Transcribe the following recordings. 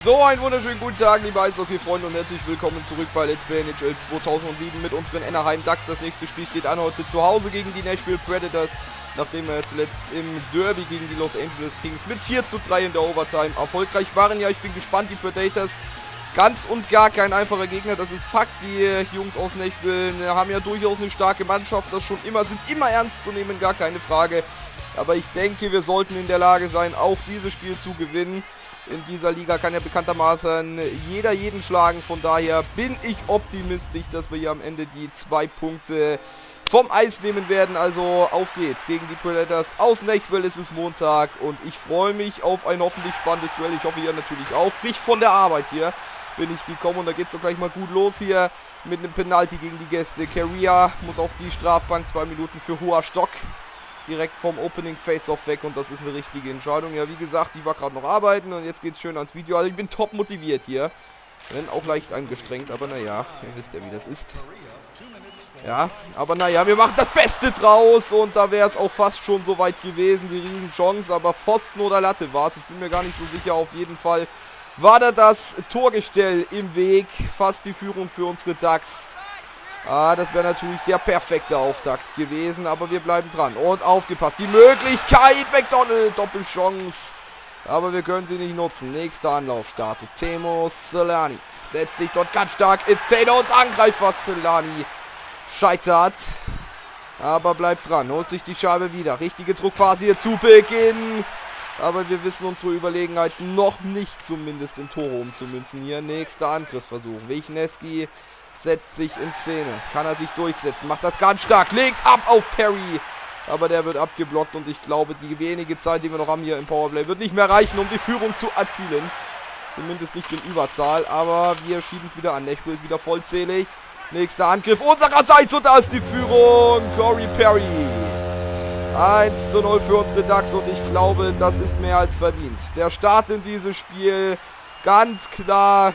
So, einen wunderschönen guten Tag, liebe Eishockey-Freunde und herzlich willkommen zurück bei Let's Play NHL 2007 mit unseren Anaheim Ducks. Das nächste Spiel steht an heute zu Hause gegen die Nashville Predators, nachdem wir zuletzt im Derby gegen die Los Angeles Kings mit 4 zu 3 in der Overtime erfolgreich waren. Ja, ich bin gespannt, die Predators ganz und gar kein einfacher Gegner, das ist Fakt. Die Jungs aus Nashville haben ja durchaus eine starke Mannschaft, das schon immer, sind immer ernst zu nehmen, gar keine Frage. Aber ich denke, wir sollten in der Lage sein, auch dieses Spiel zu gewinnen. In dieser Liga kann ja bekanntermaßen jeder jeden schlagen. Von daher bin ich optimistisch, dass wir hier am Ende die zwei Punkte vom Eis nehmen werden. Also auf geht's gegen die Predators aus Nashville. Es ist Montag und ich freue mich auf ein hoffentlich spannendes Duell. Ich hoffe ihr natürlich auch. Frisch von der Arbeit hier bin ich gekommen und da geht es doch gleich mal gut los hier mit einem Penalty gegen die Gäste. Carria muss auf die Strafbank, zwei Minuten für hoher Stock direkt vom Opening Face-Off weg und das ist eine richtige Entscheidung. Ja, wie gesagt, ich war gerade noch arbeiten und jetzt geht es schön ans Video. Also ich bin top motiviert hier. Wenn auch leicht angestrengt, aber naja, ihr wisst ja, wie das ist. Ja, aber naja, wir machen das Beste draus und da wäre es auch fast schon so weit gewesen, die Riesenchance, aber Pfosten oder Latte war es. Ich bin mir gar nicht so sicher, auf jeden Fall war da das Torgestell im Weg. Fast die Führung für unsere Ducks. Ah, das wäre natürlich der perfekte Auftakt gewesen, aber wir bleiben dran. Und aufgepasst, die Möglichkeit, McDonald, Doppelchance. Aber wir können sie nicht nutzen. Nächster Anlauf startet Temo Solani. Setzt sich dort ganz stark ins und Angreifer Solani scheitert. Aber bleibt dran, holt sich die Scheibe wieder. Richtige Druckphase hier zu Beginn. Aber wir wissen unsere Überlegenheit noch nicht zumindest in Tore umzumünzen hier. Nächster Angriffsversuch. Wichneski setzt sich in Szene. Kann er sich durchsetzen. Macht das ganz stark. Legt ab auf Perry. Aber der wird abgeblockt und ich glaube, die wenige Zeit, die wir noch haben hier im Powerplay, wird nicht mehr reichen, um die Führung zu erzielen. Zumindest nicht in Überzahl, aber wir schieben es wieder an. Nashville ist wieder vollzählig. Nächster Angriff unsererseits und da ist die Führung. Corey Perry. 1 zu 0 für unsere Ducks und ich glaube, das ist mehr als verdient. Der Start in dieses Spiel ganz klar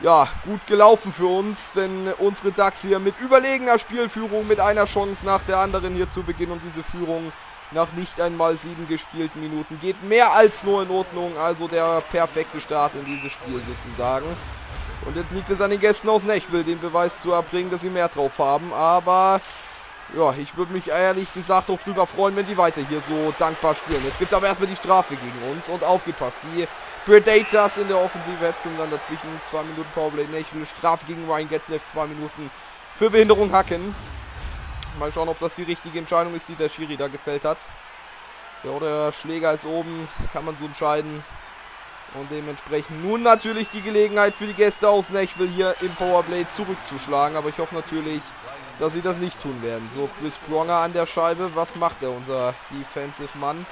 ja, gut gelaufen für uns, denn unsere Ducks hier mit überlegener Spielführung, mit einer Chance nach der anderen hier zu Beginn und diese Führung nach nicht einmal sieben gespielten Minuten geht mehr als nur in Ordnung, also der perfekte Start in dieses Spiel sozusagen. Und jetzt liegt es an den Gästen aus Nashville, den Beweis zu erbringen, dass sie mehr drauf haben, aber ja, ich würde mich ehrlich gesagt auch drüber freuen, wenn die weiter hier so dankbar spielen. Jetzt gibt es aber erstmal die Strafe gegen uns und aufgepasst. Die Predators in der Offensive. Jetzt kommen dann dazwischen zwei Minuten Powerplay. Ne, ich will Strafe gegen Ryan Getzleff. Zwei Minuten für Behinderung hacken. Mal schauen, ob das die richtige Entscheidung ist, die der Schiri da gefällt hat. Ja, der Schläger ist oben. Kann man so entscheiden. Und dementsprechend nun natürlich die Gelegenheit für die Gäste aus Nashville hier im Powerplay zurückzuschlagen. Aber ich hoffe natürlich, dass sie das nicht tun werden. So, Chris Pronger an der Scheibe. Was macht er, unser Defensive Mann?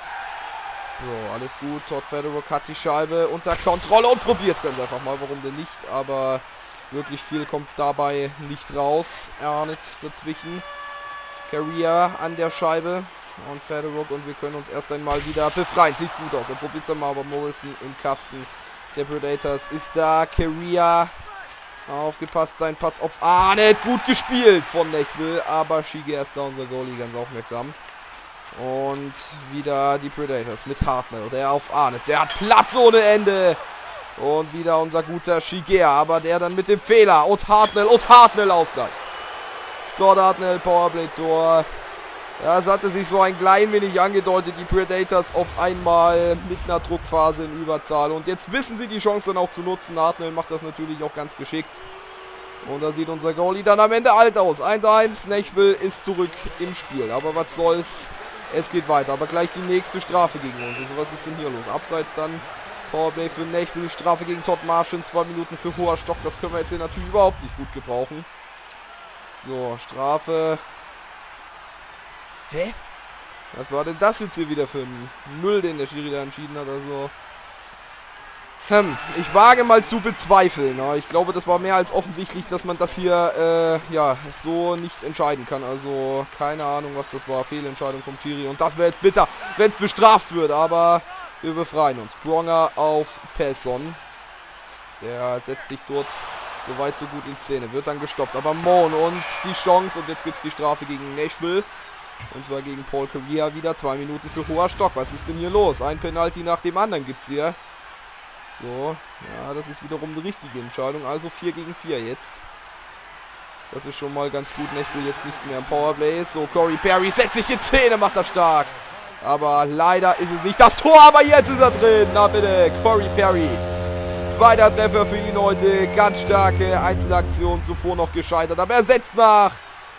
So, alles gut. Todd Federer hat die Scheibe unter Kontrolle und probiert es ganz einfach mal. Warum denn nicht? Aber wirklich viel kommt dabei nicht raus. Ernest dazwischen. Carrier an der Scheibe. Und Federer und wir können uns erst einmal wieder befreien. Sieht gut aus. Er probiert es mal, aber Morrison im Kasten der Predators ist da. Carrier Aufgepasst, sein Pass auf Arnett. Gut gespielt von Nechville. Aber Shige ist da, unser Goalie, ganz aufmerksam. Und wieder die Predators mit Hartnell. Der auf Arnett. Der hat Platz ohne Ende. Und wieder unser guter Shigea. Aber der dann mit dem Fehler. Und Hartnell. Und Hartnell Ausgleich. Scott Hartnell, Powerplay-Tor. Ja, es hatte sich so ein klein wenig angedeutet, die Predators auf einmal mit einer Druckphase in Überzahl. Und jetzt wissen sie die Chance dann auch zu nutzen. Hartnell macht das natürlich auch ganz geschickt. Und da sieht unser Goalie dann am Ende alt aus. 1-1, Nashville ist zurück im Spiel. Aber was soll's, es geht weiter. Aber gleich die nächste Strafe gegen uns. Also was ist denn hier los? Abseits dann Powerplay für Nashville, Strafe gegen Todd Marshall, zwei Minuten für hoher Stock. Das können wir jetzt hier natürlich überhaupt nicht gut gebrauchen. So, Strafe Hä? Was war denn das jetzt hier wieder für ein Müll, den der Schiri da entschieden hat? Also, hm, ich wage mal zu bezweifeln. Ja. Ich glaube, das war mehr als offensichtlich, dass man das hier äh, ja, so nicht entscheiden kann. Also keine Ahnung, was das war. Fehlentscheidung vom Schiri. Und das wäre jetzt bitter, wenn es bestraft wird. Aber wir befreien uns. Bronger auf Pesson. Der setzt sich dort so weit, so gut in Szene. Wird dann gestoppt. Aber Mon und die Chance. Und jetzt gibt es die Strafe gegen Nashville. Und zwar gegen Paul Correa wieder. Zwei Minuten für hoher Stock. Was ist denn hier los? Ein Penalty nach dem anderen gibt es hier. So, ja, das ist wiederum die richtige Entscheidung. Also 4 gegen 4 jetzt. Das ist schon mal ganz gut. Nashville jetzt nicht mehr im Powerplay. So, Corey Perry setzt sich in Zähne, macht er stark. Aber leider ist es nicht das Tor, aber jetzt ist er drin. Na bitte, Corey Perry. Zweiter Treffer für ihn heute. Ganz starke Einzelaktion. Zuvor noch gescheitert. Aber er setzt nach.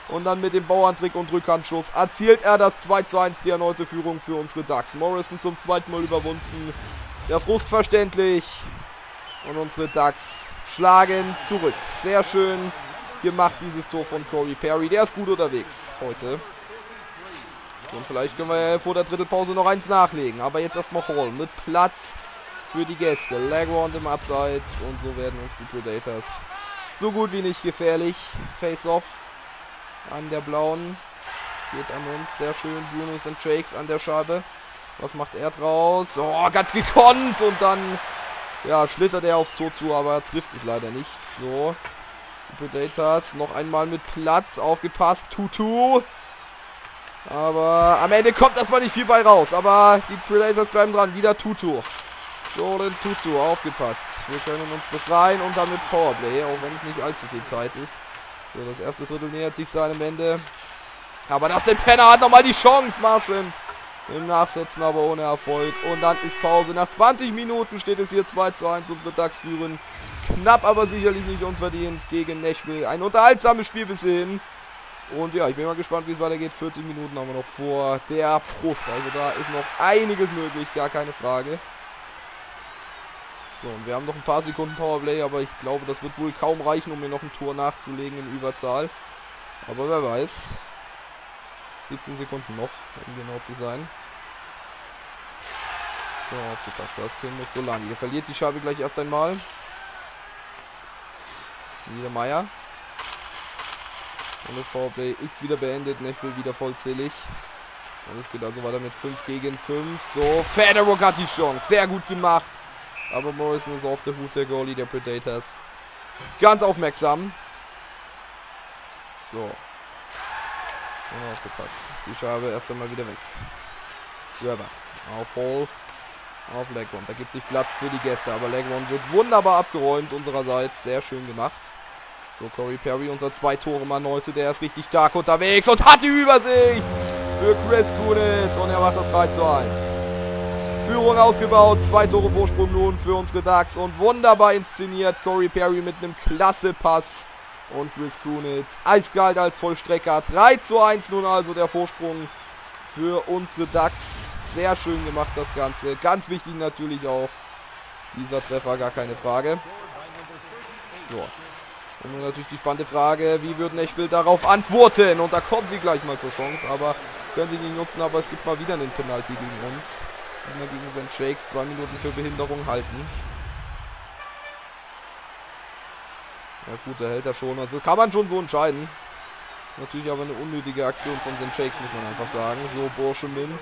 Und dann mit dem Bauerntrick und Rückhandschuss erzielt er das 2 zu 1, die erneute Führung für unsere Ducks. Morrison zum zweiten Mal überwunden. Der Frust verständlich. Und unsere Ducks schlagen zurück. Sehr schön gemacht, dieses Tor von Corey Perry. Der ist gut unterwegs heute. So, und vielleicht können wir vor der Drittelpause noch eins nachlegen. Aber jetzt erstmal Hall mit Platz für die Gäste. Legrand im Abseits. Und so werden uns die Predators so gut wie nicht gefährlich. Face-Off an der blauen. Geht an uns. Sehr schön. Brunos und Jakes an der Scheibe. Was macht er draus? Oh, ganz gekonnt. Und dann ja, schlittert er aufs Tor zu, aber trifft es leider nicht. So. Predators noch einmal mit Platz. Aufgepasst. Tutu. Aber am Ende kommt erstmal nicht viel bei raus. Aber die Predators bleiben dran. Wieder Tutu. Jordan Tutu. Aufgepasst. Wir können uns befreien und damit Powerplay. Auch wenn es nicht allzu viel Zeit ist. So, das erste Drittel nähert sich seinem Ende. Aber das der Penner hat nochmal die Chance. Marschend im Nachsetzen, aber ohne Erfolg. Und dann ist Pause. Nach 20 Minuten steht es hier 2 zu 1. Unsere Ducks führen knapp, aber sicherlich nicht unverdient gegen Nashville. Ein unterhaltsames Spiel bis hierhin. Und ja, ich bin mal gespannt, wie es weitergeht. 40 Minuten haben wir noch vor der Brust. Also da ist noch einiges möglich, gar keine Frage. So, und wir haben noch ein paar Sekunden Powerplay, aber ich glaube, das wird wohl kaum reichen, um mir noch ein Tor nachzulegen in Überzahl. Aber wer weiß. 17 Sekunden noch, um genau zu sein. So, aufgepasst, da ist Timo Solani. Er verliert die Scheibe gleich erst einmal. Niedermeier. Und das Powerplay ist wieder beendet. Nashville wieder vollzählig. Und es geht also weiter mit 5 gegen 5. So, Federer hat die Chance. Sehr gut gemacht. Aber Morrison ist auf der Hut der Goalie der Predators. Ganz aufmerksam. So. Oh, aufgepasst. Die Scheibe erst einmal wieder weg. Trevor. Auf Hall. Auf Legrand. Da gibt sich Platz für die Gäste. Aber Legrand wird wunderbar abgeräumt unsererseits. Sehr schön gemacht. So, Corey Perry, unser zwei Tore Mann heute, der ist richtig stark unterwegs und hat die Übersicht für Chris Kunitz und er macht das 3 zu 1. Führung ausgebaut, zwei Tore Vorsprung nun für unsere Ducks und wunderbar inszeniert. Corey Perry mit einem klasse Pass und Chris Kunitz eiskalt als Vollstrecker. 3 zu 1 nun also der Vorsprung für unsere Ducks. Sehr schön gemacht das Ganze. Ganz wichtig natürlich auch dieser Treffer, gar keine Frage. So, und nun natürlich die spannende Frage, wie wird Nashville darauf antworten? Und da kommen sie gleich mal zur Chance, aber können sie nicht nutzen, aber es gibt mal wieder einen Penalty gegen uns. Diesmal gegen St. Shakes, zwei Minuten für Behinderung halten. Ja gut, der hält er schon, also kann man schon so entscheiden. Natürlich aber eine unnötige Aktion von St. Shakes, muss man einfach sagen. So, Borschemin.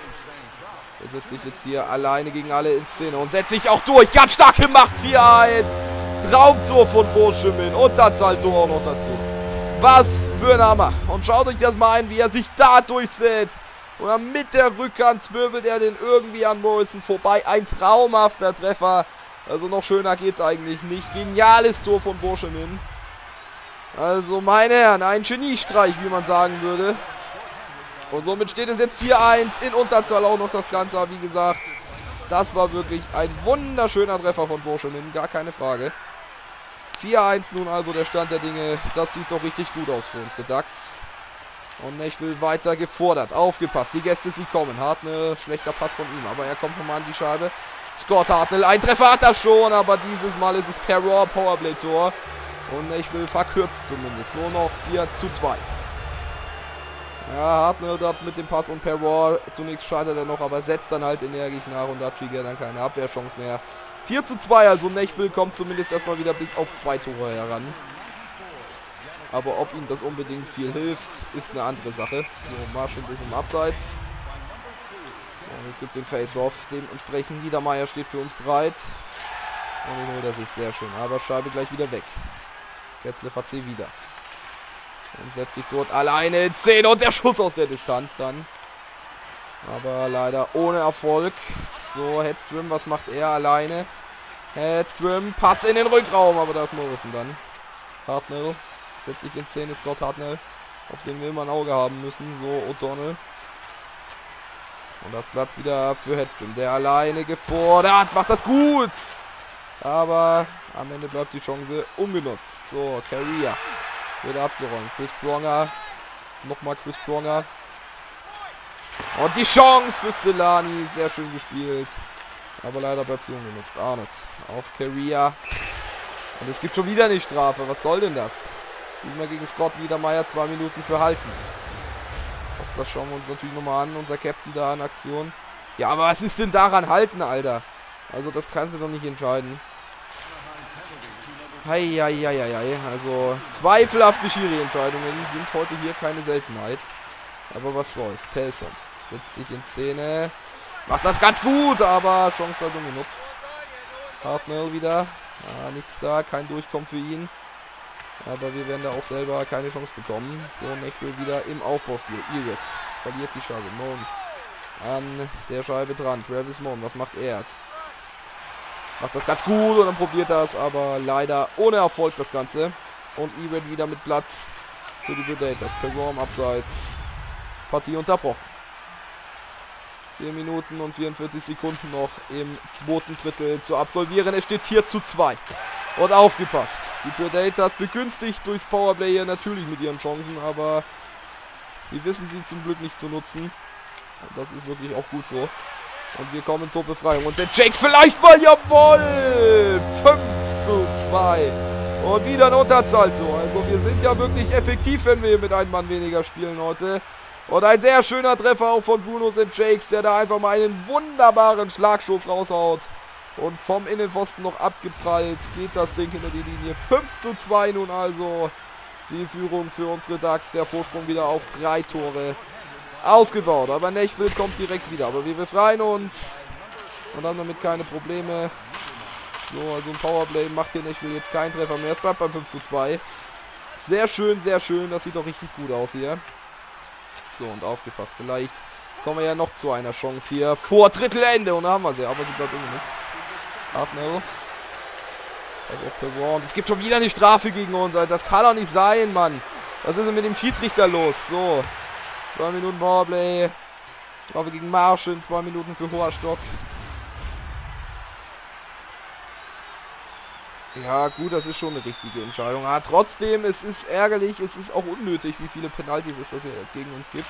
Er setzt sich jetzt hier alleine gegen alle in Szene und setzt sich auch durch. Ganz stark gemacht, 4-1. Traumtor von Borschimmel und das Salto auch noch dazu. Was für ein Hammer. Und schaut euch das mal ein, wie er sich da durchsetzt. Oder mit der Rückhand zwirbelt er den irgendwie an Morrison vorbei. Ein traumhafter Treffer. Also noch schöner geht's eigentlich nicht. Geniales Tor von Borschimin. Also meine Herren, ein Geniestreich, wie man sagen würde. Und somit steht es jetzt 4-1 in Unterzahl auch noch das Ganze. Wie gesagt, das war wirklich ein wunderschöner Treffer von Borschimin. Gar keine Frage. 4-1 nun also der Stand der Dinge. Das sieht doch richtig gut aus für unsere Ducks. Und Nashville weiter gefordert. Aufgepasst. Die Gäste, sie kommen. Hartnell, schlechter Pass von ihm. Aber er kommt nochmal an die Scheibe. Scott Hartnell, ein Treffer hat er schon. Aber dieses Mal ist es Perrault Powerplay-Tor. Und Nashville verkürzt zumindest. Nur noch 4 zu 2. Ja, Hartnell dort mit dem Pass und Perrault. Zunächst scheitert er noch, aber setzt dann halt energisch nach. Und da kriegt er dann keine Abwehrchance mehr. 4 zu 2, also Nechbel kommt zumindest erstmal wieder bis auf zwei Tore heran. Aber ob ihm das unbedingt viel hilft, ist eine andere Sache. So, Marshall ist im Abseits. So, es gibt den Face-Off. Dementsprechend Niedermeyer steht für uns bereit. Und den holt er sich sehr schön. Aber Scheibe gleich wieder weg. Getzleff hat sie wieder. Und setzt sich dort alleine in Szene und der Schuss aus der Distanz dann. Aber leider ohne Erfolg. So, Headstream, was macht er alleine? Hedstrom, Pass in den Rückraum, aber da ist Morrison dann. Hartnell setzt sich in Szene, Scott Hartnell. Auf den will man ein Auge haben müssen, so O'Donnell. Und das Platz wieder für Hedstrom, der alleine gefordert, macht das gut. Aber am Ende bleibt die Chance ungenutzt. So, Carrier wird abgeräumt. Chris Pronger, nochmal Chris Pronger. Und die Chance für Celani, sehr schön gespielt. Aber leider bleibt sie ungenutzt. Arnott auf Carrier. Und es gibt schon wieder eine Strafe. Was soll denn das? Diesmal gegen Scott Niedermeyer zwei Minuten für halten. Auch das schauen wir uns natürlich nochmal an. Unser Captain da in Aktion. Ja, aber was ist denn daran halten, Alter? Also das kannst du doch nicht entscheiden. Heieieiei. Also zweifelhafte Schiri-Entscheidungen sind heute hier keine Seltenheit. Aber was soll's. Pelson setzt sich in Szene. Macht das ganz gut, aber Chance bleibt ungenutzt. Hartnell wieder. Ah, nichts da, kein Durchkommen für ihn. Aber wir werden da auch selber keine Chance bekommen. So, Nechwil wieder im Aufbauspiel. Irit verliert die Scheibe. Mon an der Scheibe dran. Travis Mon, was macht er? Macht das ganz gut und dann probiert das, aber leider ohne Erfolg das Ganze. Und Irit wieder mit Platz für die Predators. Perform abseits. Partie unterbrochen. 4 Minuten und 44 Sekunden noch im zweiten Drittel zu absolvieren. Es steht 4 zu 2. Und aufgepasst. Die Predators begünstigt durchs Powerplay hier natürlich mit ihren Chancen, aber sie wissen sie zum Glück nicht zu nutzen. Und das ist wirklich auch gut so. Und wir kommen zur Befreiung. Und der Jakes vielleicht mal, jawohl! 5 zu 2. Und wieder ein Unterzahltor. Also wir sind ja wirklich effektiv, wenn wir mit einem Mann weniger spielen heute. Und ein sehr schöner Treffer auch von Bruno St. Jakes, der da einfach mal einen wunderbaren Schlagschuss raushaut. Und vom Innenpfosten noch abgeprallt geht das Ding hinter die Linie. 5 zu 2 nun also die Führung für unsere Ducks. Der Vorsprung wieder auf drei Tore ausgebaut. Aber Nechwil kommt direkt wieder. Aber wir befreien uns und haben damit keine Probleme. So, also ein Powerplay macht hier Nechwil jetzt keinen Treffer mehr. Es bleibt beim 5 zu 2. Sehr schön, sehr schön. Das sieht doch richtig gut aus hier. So, und aufgepasst. Vielleicht kommen wir ja noch zu einer Chance hier. Vor Drittelende. Und da haben wir sie. Aber sie bleibt ungenutzt. Hartnell. Pass auf. Und es gibt schon wieder eine Strafe gegen uns. Das kann doch nicht sein, Mann. Was ist denn mit dem Schiedsrichter los? So. Zwei Minuten Powerplay. Strafe gegen Marschen. Zwei Minuten für Hoherstock. Ja, gut, das ist schon eine richtige Entscheidung. Aber trotzdem, es ist ärgerlich, es ist auch unnötig, wie viele Penalties es das hier gegen uns gibt.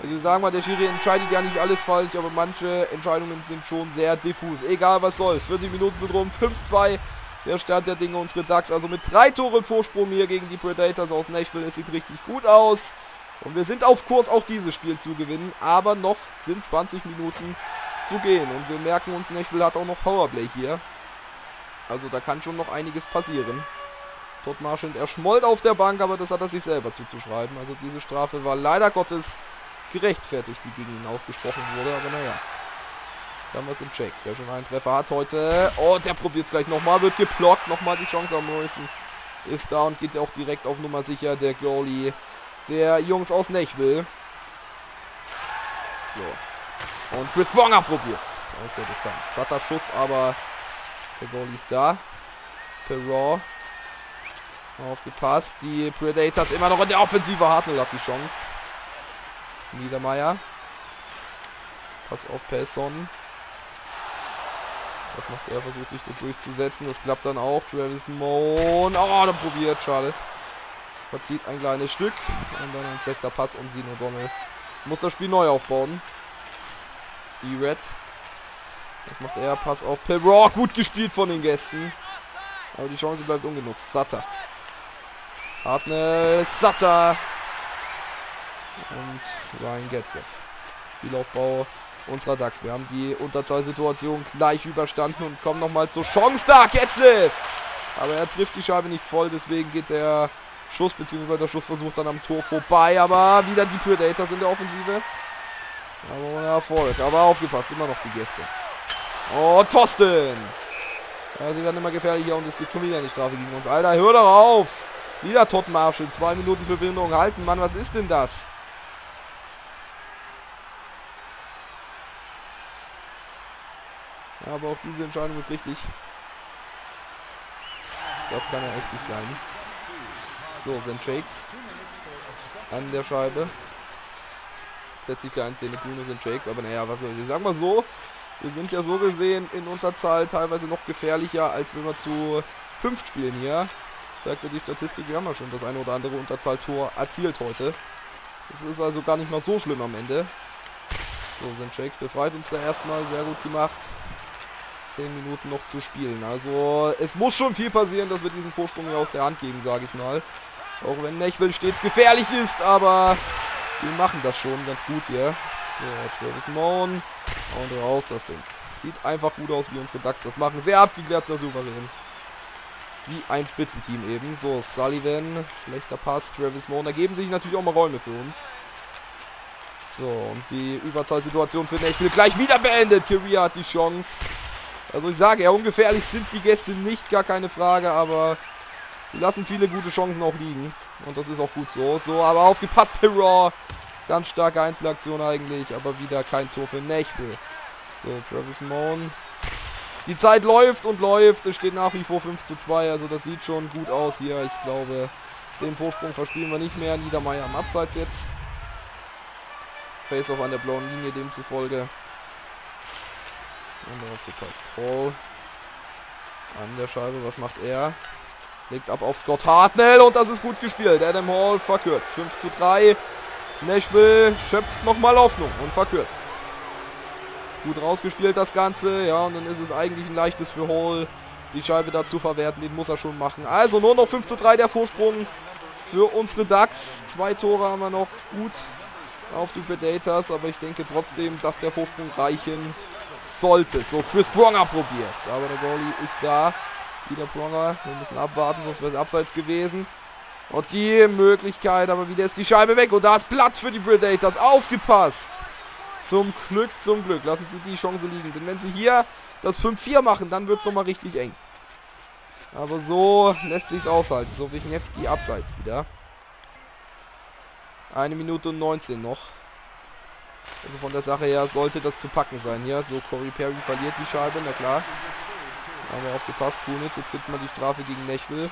Also ich sage mal, der Schiri entscheidet ja nicht alles falsch, aber manche Entscheidungen sind schon sehr diffus. Egal was soll's. 40 Minuten sind rum, 5-2. Der Stand der Dinge unsere Ducks. Also mit drei Toren Vorsprung hier gegen die Predators aus Nashville. Es sieht richtig gut aus. Und wir sind auf Kurs, auch dieses Spiel zu gewinnen. Aber noch sind 20 Minuten zu gehen. Und wir merken uns, Nashville hat auch noch Powerplay hier. Also da kann schon noch einiges passieren. Todd Marchand erschmollt auf der Bank, aber das hat er sich selber zuzuschreiben. Also diese Strafe war leider Gottes gerechtfertigt, die gegen ihn ausgesprochen wurde. Aber naja. Was in Checks, der schon einen Treffer hat heute. Oh, der probiert es gleich nochmal, wird geblockt. Nochmal die Chance am Morrison ist da und geht auch direkt auf Nummer sicher. Der Goalie der Jungs aus Nechville. So. Und Chris Bonger probiert aus der Distanz. Satter Schuss, aber der Goalie ist da. Perrault. Aufgepasst. Die Predators immer noch in der Offensive. Hartnell hat die Chance. Niedermeyer. Pass auf Person. Was macht er? Versucht sich durchzusetzen. Das klappt dann auch. Travis Moon. Oh, dann probiert. Schade. Verzieht ein kleines Stück. Und dann ein schlechter Pass. Und Sino Donnell muss das Spiel neu aufbauen. E-Red. Was macht er? Pass auf Perrault. Gut gespielt von den Gästen. Aber die Chance bleibt ungenutzt. Satter. Hartnell. Satter. Und Ryan Getzleff. Spielaufbau unserer DAX. Wir haben die Unterzahlsituation gleich überstanden und kommen nochmal zur Chance da. Getzleff. Aber er trifft die Scheibe nicht voll. Deswegen geht der Schuss bzw. der Schussversuch dann am Tor vorbei. Aber wieder die Predators in der Offensive. Aber ohne Erfolg. Aber aufgepasst. Immer noch die Gäste. Und Pfosten. Ja, sie werden immer gefährlicher und es gibt schon wieder eine Strafe gegen uns. Alter, hör doch auf. Wieder Todd Marshall. Zwei Minuten Bewinderung halten. Mann, was ist denn das? Aber auch diese Entscheidung ist richtig. Das kann ja echt nicht sein. So, sind Shakes an der Scheibe. Setzt sich da ein Szene Bruno sind Shakes, aber naja, was soll ich sagen mal so, wir sind ja so gesehen in Unterzahl teilweise noch gefährlicher, als wenn wir zu fünft spielen hier. Zeigt ja die Statistik, wir haben ja schon das eine oder andere Unterzahltor erzielt heute. Das ist also gar nicht mal so schlimm am Ende. So, sind Shakes befreit uns da erstmal, sehr gut gemacht. 10 Minuten noch zu spielen. Also es muss schon viel passieren, dass wir diesen Vorsprung hier aus der Hand geben, sage ich mal. Auch wenn Nechwil stets gefährlich ist, aber wir machen das schon ganz gut hier. So, Travis Moan. Und raus das Ding. Sieht einfach gut aus, wie unsere Ducks das machen. Sehr abgeklärt, sehr souverän. Wie ein Spitzenteam eben. So, Sullivan. Schlechter Pass. Travis Moan. Da geben sich natürlich auch mal Räume für uns. So, und die Überzahlsituation für Nechwil gleich wieder beendet. Kyria hat die Chance. Also ich sage, ja, ungefährlich sind die Gäste nicht, gar keine Frage, aber sie lassen viele gute Chancen auch liegen. Und das ist auch gut so. So, aber aufgepasst, Pirraw. Ganz starke Einzelaktion eigentlich, aber wieder kein Tor für Nechville. So, Travis Moan. Die Zeit läuft und läuft. Es steht nach wie vor 5 zu 2. Also das sieht schon gut aus hier. Ich glaube, den Vorsprung verspielen wir nicht mehr. Niedermeyer am Abseits jetzt. Face-off an der blauen Linie demzufolge. Und aufgepasst. Hall an der Scheibe. Was macht er? Legt ab auf Scott Hartnell und das ist gut gespielt. Adam Hall verkürzt. 5 zu 3. Nashville schöpft nochmal Hoffnung und verkürzt. Gut rausgespielt das Ganze. Ja, und dann ist es eigentlich ein leichtes für Hall, die Scheibe dazu verwerten. Den muss er schon machen. Also nur noch 5 zu 3 der Vorsprung für unsere Ducks. Zwei Tore haben wir noch gut auf die Predators. Aber ich denke trotzdem, dass der Vorsprung reichen sollte. So, Chris Pronger probiert Aber der Goalie ist da. Wieder Pronger. Wir müssen abwarten, sonst wäre es abseits gewesen. Und die Möglichkeit, aber wieder ist die Scheibe weg. Und da ist Platz für die Predators. Aufgepasst. Zum Glück, zum Glück. Lassen sie die Chance liegen. Denn wenn sie hier das 5-4 machen, dann wird es nochmal richtig eng. Aber so lässt sich aushalten. So Wichniewski abseits wieder. Eine Minute und 19 noch. Also von der Sache her sollte das zu packen sein hier. So, Corey Perry verliert die Scheibe, na klar. Aber aufgepasst, Kunitz. Jetzt gibt es mal die Strafe gegen Nashville.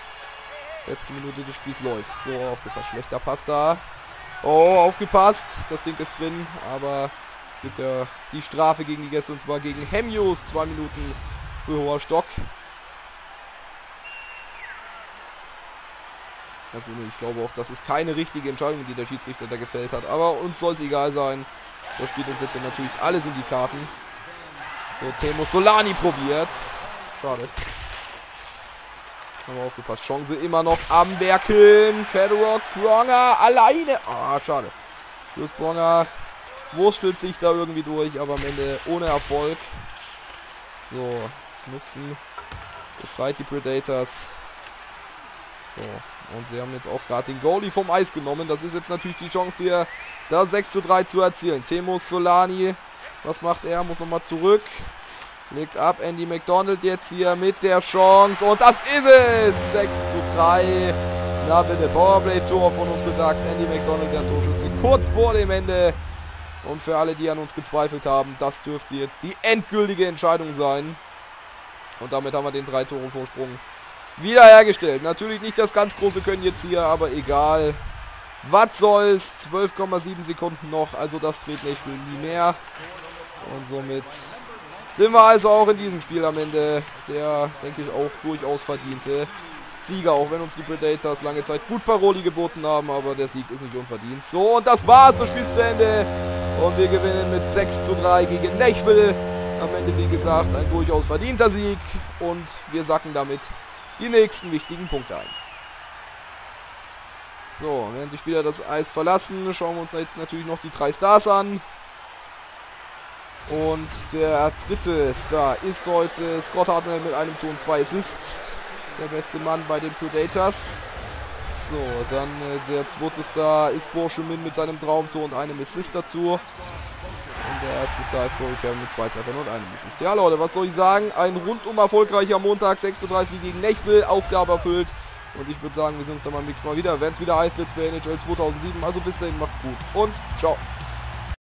Letzte Minute des Spiels läuft. So, aufgepasst. Schlechter Pass da. Oh, aufgepasst. Das Ding ist drin. Aber es gibt ja die Strafe gegen die Gäste. Und zwar gegen Hemius. Zwei Minuten für hoher Stock. Na gut, ich glaube auch, das ist keine richtige Entscheidung, die der Schiedsrichter da gefällt hat. Aber uns soll es egal sein. Das spielt uns jetzt natürlich alles in die Karten. So, Temo Solani probiert. Schade. Haben wir aufgepasst. Chance immer noch am Werkeln. Federock, Bronger alleine. Ah, schade. Plus Bronger wurstelt sich da irgendwie durch, aber am Ende ohne Erfolg. So, Smithson befreit die Predators. So, und sie haben jetzt auch gerade den Goalie vom Eis genommen. Das ist jetzt natürlich die Chance, hier da 6 zu 3 zu erzielen. Temo Solani, was macht er? Muss nochmal zurück. Legt ab. Andy McDonald jetzt hier mit der Chance. Und das ist es. 6 zu 3. Da bitte Powerplay-Tor von unseren Ducks. Andy McDonald, der Torschütze, kurz vor dem Ende. Und für alle, die an uns gezweifelt haben, das dürfte jetzt die endgültige Entscheidung sein. Und damit haben wir den 3 Tore Vorsprung wiederhergestellt. Natürlich nicht das ganz große Können jetzt hier, aber egal. Was soll's? 12,7 Sekunden noch, also das dreht nicht nie mehr. Und somit sind wir also auch in diesem Spiel am Ende der, denke ich, auch durchaus verdiente Sieger, auch wenn uns die Predators lange Zeit gut Paroli geboten haben, aber der Sieg ist nicht unverdient. So, und das war's, das Spiel ist zu Ende. Und wir gewinnen mit 6 zu 3 gegen Nashville. Am Ende, wie gesagt, ein durchaus verdienter Sieg. Und wir sacken damit die nächsten wichtigen Punkte ein. So, während die Spieler das Eis verlassen, schauen wir uns jetzt natürlich noch die drei Stars an. Und der dritte Star ist heute Scott Hartnell mit einem Tor und zwei Assists. Der beste Mann bei den Predators. So, dann äh, der zweite Star ist Porsche Min mit seinem Traumtor und einem Assist dazu. Der erste Star Corey Perry mit zwei Treffern und einem Assist. Ja, Leute, was soll ich sagen? Ein rundum erfolgreicher Montag, 36 gegen Nechville, Aufgabe erfüllt. Und ich würde sagen, wir sehen uns dann beim nächsten Mal wieder, wenn es wieder heißt Let's Play NHL 2007. Also bis dahin, macht's gut und ciao.